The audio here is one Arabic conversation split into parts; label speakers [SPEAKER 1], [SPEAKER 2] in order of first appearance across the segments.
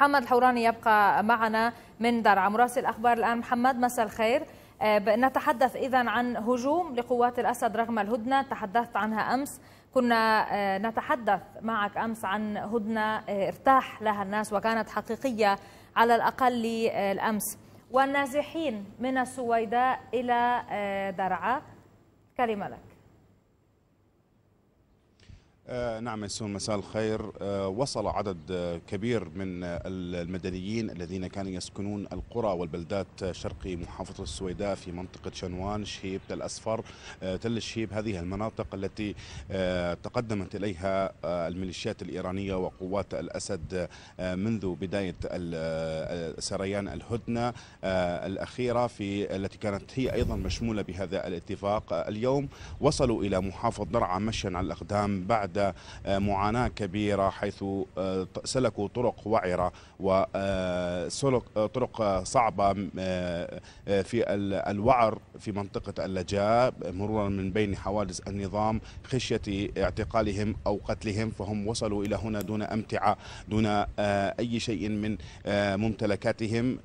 [SPEAKER 1] محمد الحوراني يبقى معنا من درعا. مراسل أخبار الآن محمد مساء الخير. نتحدث إذا عن هجوم لقوات الأسد رغم الهدنة. تحدثت عنها أمس. كنا نتحدث معك أمس عن هدنة ارتاح لها الناس وكانت حقيقية على الأقل الأمس والنازحين من السويداء إلى درعا. كلمة لك.
[SPEAKER 2] آه نعم يسون مساء الخير. آه وصل عدد آه كبير من المدنيين الذين كانوا يسكنون القرى والبلدات شرقي محافظة السويداء في منطقة شنوان شهيب تل أسفر. تل الشهيب هذه المناطق التي تقدمت إليها الميليشيات الإيرانية وقوات الأسد منذ بداية سريان الهدنة الأخيرة في التي كانت هي أيضا مشمولة بهذا الاتفاق. اليوم وصلوا إلى محافظ درعا مشيا على الأقدام بعد معاناة كبيرة حيث سلكوا طرق وعرة وسلك طرق صعبة في الوعر في منطقة اللجاء مرورا من بين حواجز النظام خشية اعتقالهم أو قتلهم فهم وصلوا إلى هنا دون أمتعة دون أي شيء من ممتلكاتهم.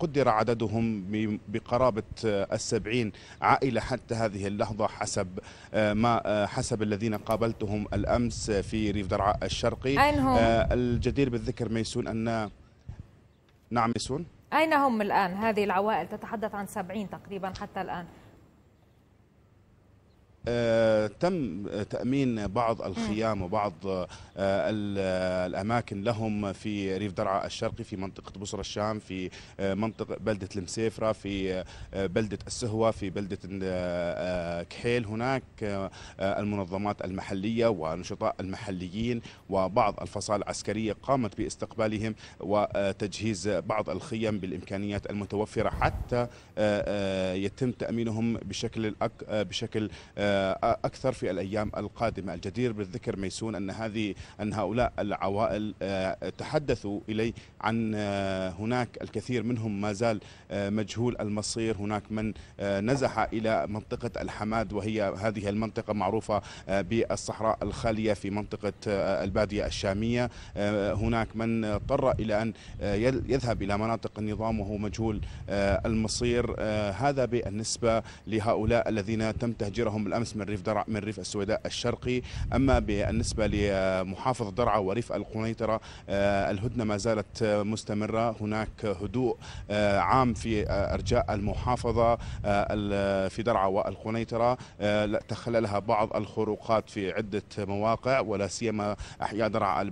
[SPEAKER 2] قدر عددهم بقرابة السبعين عائلة حتى هذه اللحظة حسب ما حسب الذين قابلتهم. الأمس في ريف درعا الشرقي.
[SPEAKER 1] أين هم؟
[SPEAKER 2] الجدير بالذكر ميسون أن نعم ميسون.
[SPEAKER 1] أين هم الآن؟ هذه العوائل تتحدث عن سبعين تقريبا حتى الآن.
[SPEAKER 2] آه تم تأمين بعض الخيام وبعض آه الأماكن لهم في ريف درعا الشرقي في منطقة بصرة الشام في آه منطقة بلدة المسيفرة في بلدة السهوة في بلدة كحيل. هناك المنظمات المحلية ونشطاء المحليين وبعض الفصائل العسكرية قامت باستقبالهم وتجهيز بعض الخيم بالإمكانيات المتوفرة حتى يتم تأمينهم بشكل بشكل أكثر في الأيام القادمة. الجدير بالذكر ميسون أن هذه أن هؤلاء العوائل تحدثوا إلي عن هناك الكثير منهم ما زال مجهول المصير. هناك من نزح إلى منطقة الحماد وهي هذه المنطقة معروفة بالصحراء الخالية في منطقة البادية الشامية. هناك من اضطر إلى أن يذهب إلى مناطق النظام وهو مجهول المصير. هذا بالنسبة لهؤلاء الذين تم تهجيرهم الامس من ريف درعا من ريف السويداء الشرقي. أما بالنسبة لمحافظة درعا وريف القنيطرة الهدنة ما زالت مستمرة. هناك هدوء عام في أرجاء المحافظة في درعا والقنيطرة. تخللها بعض الخروقات في عدة مواقع ولا سيما أحياء درعا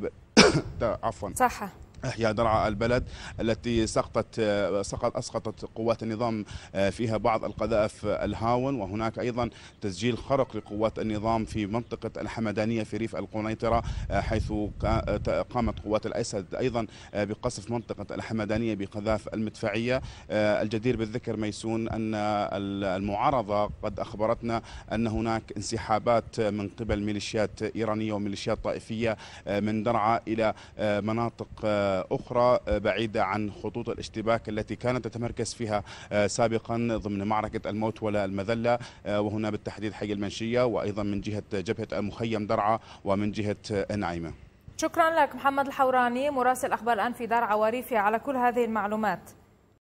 [SPEAKER 2] عفوا.
[SPEAKER 1] صح
[SPEAKER 2] احياء درعا البلد التي سقطت سقط أسقطت قوات النظام فيها بعض القذائف الهاون وهناك أيضا تسجيل خرق لقوات النظام في منطقة الحمدانية في ريف القنيطرة حيث قامت قوات الاسد أيضا بقصف منطقة الحمدانية بقذائف المدفعية. الجدير بالذكر ميسون أن المعارضة قد أخبرتنا أن هناك انسحابات من قبل ميليشيات إيرانية وميليشيات طائفية من درعا إلى مناطق أخرى بعيدة عن خطوط الاشتباك التي كانت تتمركز فيها سابقا ضمن معركة الموت ولا المذلة وهنا بالتحديد حي المنشية وأيضا من جهة جبهة المخيم درعا ومن جهة نعيمة.
[SPEAKER 1] شكرا لك محمد الحوراني مراسل أخبار الآن في درعا وريفيا على كل هذه المعلومات.